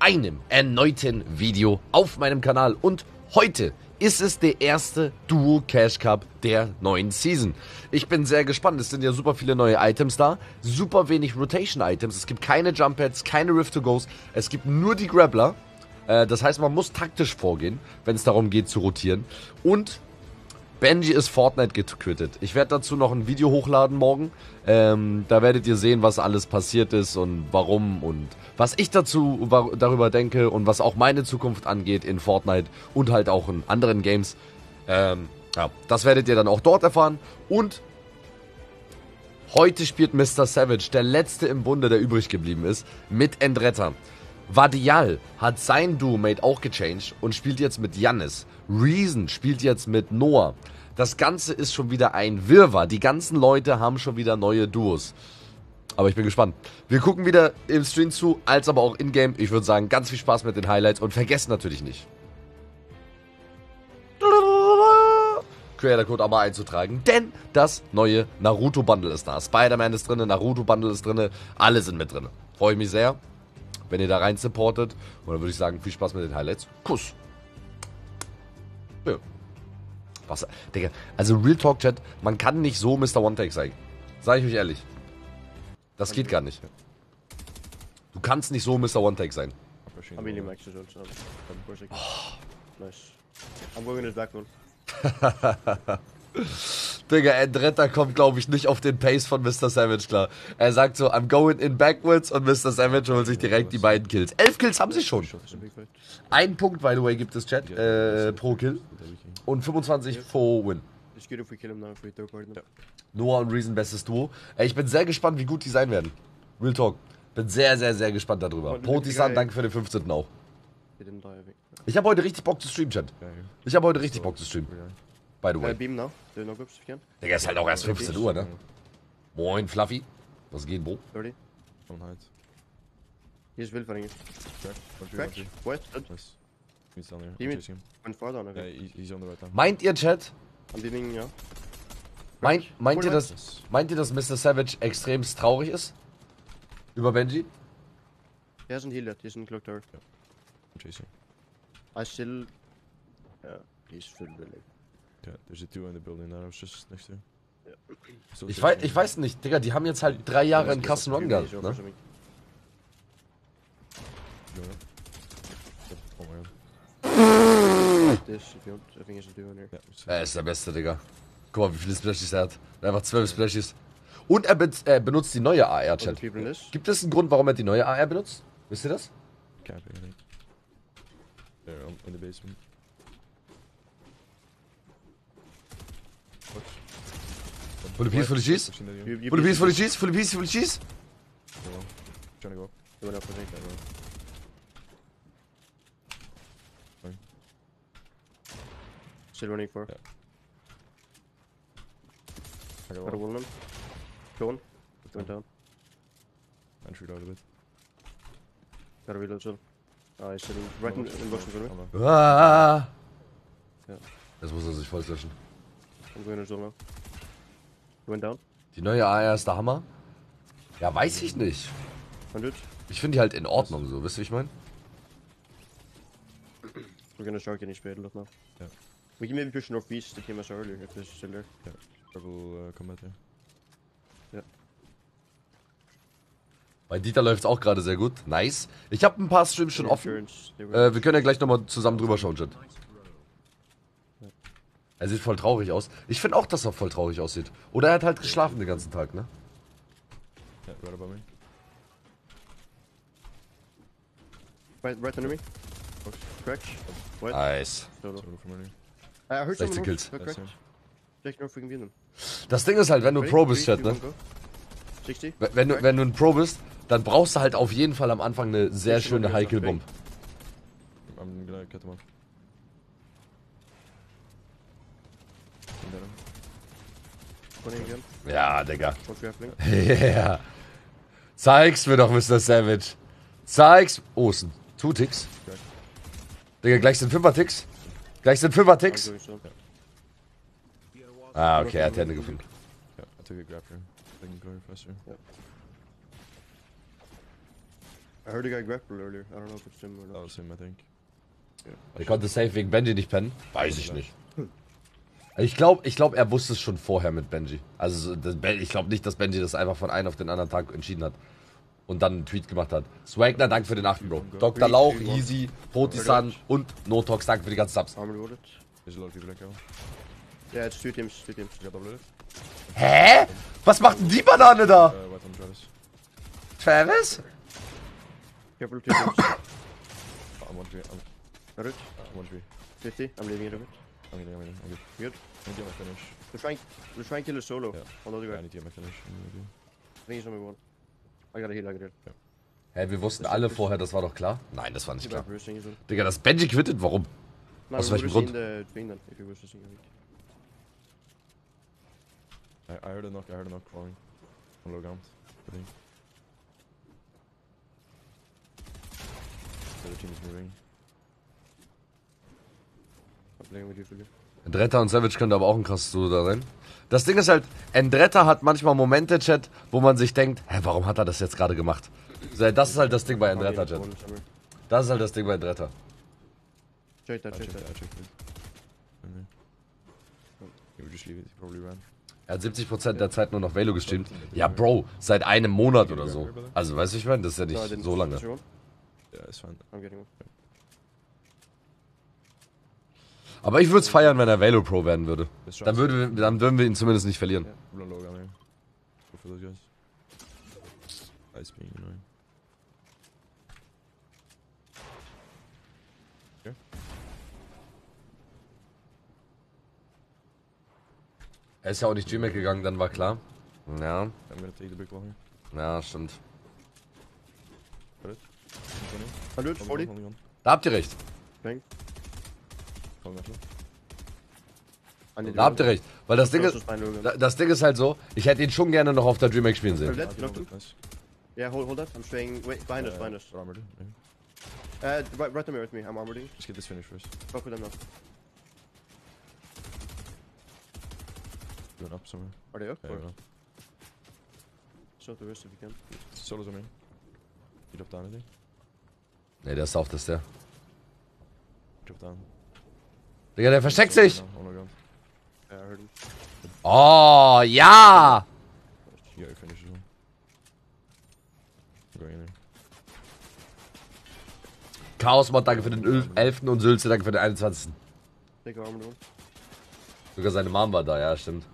einem erneuten Video auf meinem Kanal. Und heute ist es der erste Duo Cash Cup der neuen Season. Ich bin sehr gespannt, es sind ja super viele neue Items da, super wenig Rotation Items, es gibt keine Jump Pads, keine Rift to Goes, es gibt nur die Grappler. Äh, das heißt, man muss taktisch vorgehen, wenn es darum geht zu rotieren. Und Benji ist Fortnite gequittet. Ich werde dazu noch ein Video hochladen morgen. Ähm, da werdet ihr sehen, was alles passiert ist und warum und was ich dazu darüber denke und was auch meine Zukunft angeht in Fortnite und halt auch in anderen Games. Ähm, ja, das werdet ihr dann auch dort erfahren. Und heute spielt Mr. Savage, der letzte im Bunde, der übrig geblieben ist, mit Endretter. Vadial hat sein Duo-Mate auch gechanged und spielt jetzt mit Jannis. Reason spielt jetzt mit Noah. Das Ganze ist schon wieder ein Wirrwarr. Die ganzen Leute haben schon wieder neue Duos. Aber ich bin gespannt. Wir gucken wieder im Stream zu, als aber auch in-game. Ich würde sagen, ganz viel Spaß mit den Highlights und vergesst natürlich nicht. Creator-Code aber einzutragen, denn das neue Naruto-Bundle ist da. Spider-Man ist drin, Naruto-Bundle ist drin, alle sind mit drin. Freue ich mich sehr wenn ihr da rein supportet. Und dann würde ich sagen, viel Spaß mit den Highlights. Kuss. Ja. Was, Digga, also Real Talk Chat, man kann nicht so Mr. One-Take sein. Sag ich euch ehrlich. Das geht gar nicht. Du kannst nicht so Mr. One-Take sein. I'm really max also. Oh. Nice. I'm going in his back one. Digga, Endretter kommt, glaube ich, nicht auf den Pace von Mr. Savage klar. Er sagt so, I'm going in backwards und Mr. Savage holt sich direkt die beiden Kills. Elf Kills haben sie schon. Ein Punkt, by the way, gibt es Chat, äh, pro Kill. Und 25 pro Win. Noah und Reason, bestes Duo. Ey, ich bin sehr gespannt, wie gut die sein werden. Real Talk. Bin sehr, sehr, sehr gespannt darüber. Potisan, danke für den 15. auch. Ich habe heute richtig Bock zu streamen, Chat. Ich habe heute richtig Bock zu streamen. By the way. Uh, beam now. Do no groups if you can. Digga, ist halt auch erst 15 Uhr, ne? Moin, Fluffy. Was geht, Bro? 30. Von Heights. Hier ist Wildfering. Crack. Crack. What? Nice. He's down there. Beam it. Went far down, okay. Yeah, he's on the right time. Meint ihr, Chat? I'm beaming, ja. Meint, meint, ihr, dass, meint ihr, dass Mr. Savage extremst traurig ist? Über Benji? He hasn't healed yet, he's in clock tower. Yeah. I'm chasing. I still... Yeah, he's full really. Yeah, there's a two in the building that I was just next to. So ich, weiß, ich weiß nicht, Digga, die haben jetzt halt drei Jahre einen krassen Run gehabt, ne? Er ist der Beste, Digga. Guck mal, wie viele Splashies er hat. Einfach zwölf Splashies. Und er, be äh, benutzt die neue AR-Chat. Gibt es einen Grund, warum er die neue AR benutzt? Wisst ihr das? Think. Yeah, in the basement. Full piece, full cheese. Full piece, full cheese, full piece, full cheese. Trying to go. He went up, I think. Fine. Still running for. Yeah. Got a wall him. Kill one. Went down. And shoot out a bit. Got a reload still. Ah, he's sitting right in, in box in front of me. Ah! Ja. Jetzt muss er sich voll löschen. I'm going to now. Went down. Die neue AR ist der Hammer? Ja, weiß ich nicht. Ich finde die halt in Ordnung so, wisst ihr, wie ich meine? We're gonna start getting spade lot now. Yeah. We can maybe push northeast to team us earlier if this is still there. Yeah. Trouble uh, combat, yeah. Ja. Bei Dieter läuft es auch gerade sehr gut. Nice. Ich habe ein paar Streams schon offen. Äh, wir können ja gleich nochmal zusammen drüber schauen, Jet. Er sieht voll traurig aus. Ich finde auch, dass er voll traurig aussieht. Oder er hat halt geschlafen den ganzen Tag, ne? Ja, right above me. Right, right under me. Crack. What? Nice. Solo. I heard 16 Kills. No das Ding ist halt, wenn du Pro bist, Chat, ne? Wenn du, wenn du ein Pro bist, dann brauchst du halt auf jeden Fall am Anfang eine sehr schöne High-Kill-Bomb. I'm gonna cut him off. Ja, Digga. Ja. Zeig's mir doch, Mr. Savage. Zeig's. Oh, es sind Two Ticks. Digga, gleich sind Fünfer Ticks. Gleich sind Fünfer Ticks. Ah, okay, er hat Hände gefunden. I heard a guy grapple earlier. I don't know if it's him or That not. was him, I think. Der konnte safe wegen Benji nicht pennen. Weiß ich nicht. Ich glaube, ich glaub, er wusste es schon vorher mit Benji. Also ich glaube nicht, dass Benji das einfach von einem auf den anderen Tag entschieden hat. Und dann einen Tweet gemacht hat. Swagner, danke für den achten Bro. Dr. Lauch, Easy, Protisan und Notox, danke für die ganzen Subs. Armored loaded. There's a lot of people that go. Yeah, it's two teams, two teams. You got double it? Hä? Was macht denn die Banane da? On Travis. Two teams. I'm one tree. I'm, Got it. I'm one tree. 50. I'm leaving it a bit. I'm getting, I'm getting, I'm good. Good. I need to get my finish. We're trying, we're trying to kill a solo. Yeah. On the other Yeah, I guy. need to get my finish. I think he's me one. I gotta heal, I gotta heal. Hä, wir wussten alle vorher, das war doch klar? Nein, das war nicht klar. well. Digga, das Benji quittet, warum? No, Aus we welchem Grund? seen the I. I, heard a knock, I heard a knock falling. On low count, I think. The other team is moving. Endretta und Savage können aber auch ein krasses Duo da rein. Das Ding ist halt, Endretta hat manchmal Momente, Chat, wo man sich denkt, hä, warum hat er das jetzt gerade gemacht? Das ist halt das Ding bei Endretta, Chat. Das ist halt das Ding bei Endretta. He probably ran. Er hat 70% der Zeit nur noch Velo gestreamt. Ja, Bro, seit einem Monat oder so. Also, weißt du, ich meine, das ist ja nicht didn't. so lange. Is there one? Yeah, it's fine. I'm getting one. Aber ich würde es feiern, wenn er Velo Pro werden würde. Dann, würde, wir- dann würden wir ihn zumindest nicht verlieren. Run low down here. Go for those guys. Ice being annoying. Er ist ja auch nicht G-Mac gegangen, dann war klar. Ja, I'm gonna take the big wall here. ja, stimmt. Got it. 100, Holding 40. on, holding on. Da habt ihr recht. Bang. I need Da habt ihr recht. Weil das Ding ist, to das Ding ist halt so, ich hätte ihn schon gerne noch auf der Dreamhack spielen sehen. Yeah, hold, hold that. I'm staying. Wait, behind us, Uh, behind us. armored. Uh, right, right on me, with me. I'm armoring. Just get this finish first. Fuck with them now. Going up somewhere. Are they up? Yeah, or? up. Shot the rest if you can. Solo's on me. You drop down, I think. Ne, der ist auf, das ist der. Drop down. Digga, der versteckt sich. Oh, ja! Chaosmod, danke für den Öl- 11. und Sülze, danke für den 21. Take armored one. Sogar seine Mom war da, ja, stimmt.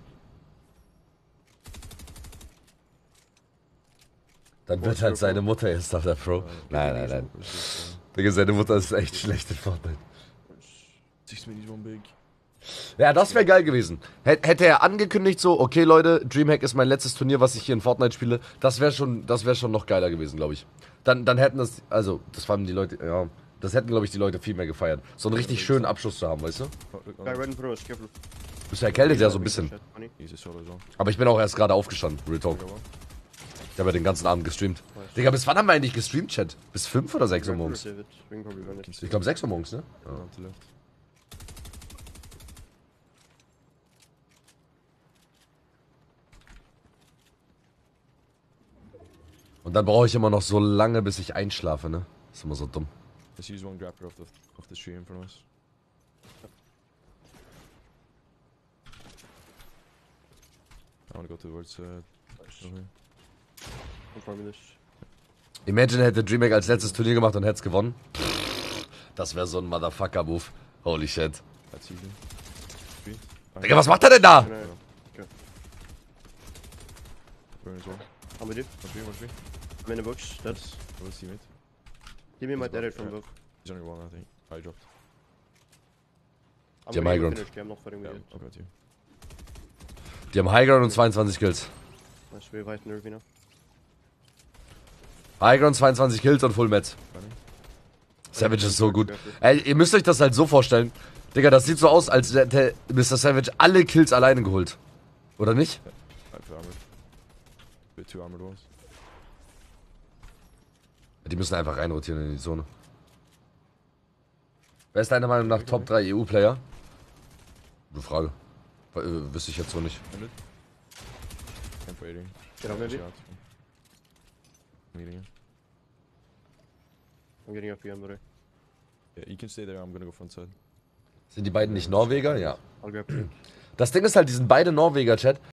Dann wird halt seine Mutter jetzt auf der Pro. Nein, nein, nein. Digga, seine Mutter ist echt schlecht in Fortnite. One big. Ja, das wäre geil gewesen. Hät- Hätte er angekündigt so, okay Leute, Dreamhack ist mein letztes Turnier, was ich hier in Fortnite spiele, das wäre schon, das wäre schon noch geiler gewesen, glaube ich. Dann, dann hätten das, also, das fanden die Leute, ja, das hätten, glaube ich, die Leute viel mehr gefeiert. So einen richtig schönen Abschluss zu haben, weißt du? Bist du erkältet? Ja, so ein bisschen. Aber ich bin auch erst gerade aufgestanden, Real Talk. Ich habe ja den ganzen Abend gestreamt. Digga, bis wann haben wir eigentlich gestreamt, Chat? Bis 5 oder 6 Uhr morgens? Ich glaube 6 Uhr morgens, ne? Yeah. On to left. Und dann brauche ich immer noch so lange, bis ich einschlafe, ne? ist immer so dumm. Let's use one grappler off the off the tree in front of us. I wanna go towards uh this. Imagine hätte Dreamhack als letztes Turnier gemacht und hätte es gewonnen. Das wäre so ein Motherfucker-Move. Holy shit. That's easy. Three. Digga, was macht er denn da? One one tree. I'm in the box. That's. That's what his teammate. Give me my back, from both. He's only one, I think. I dropped. I'm gonna my get ground. I'm not fighting with Yeah, you. Die haben Highground und 22 Kills. Nice, we're fighting Irving now. Highground 22 Kills und Full Mets. Savage ist so gut. Ey, ihr müsst euch das halt so vorstellen. Digga, das sieht so aus, als hätte Mr. Savage alle Kills alleine geholt. Oder nicht? I two armored ones. Die müssen einfach reinrotieren in die Zone. Wer ist deiner Meinung nach Top 3 EU-Player? Gute Frage. Äh, wüsste ich jetzt so nicht. 100. I'm waiting. Get getting up here, buddy. Yeah, you can stay there. I'm gonna go front side. Sind die beiden nicht Norweger? Ja. Das Ding ist halt, die sind beide Norweger, Chat.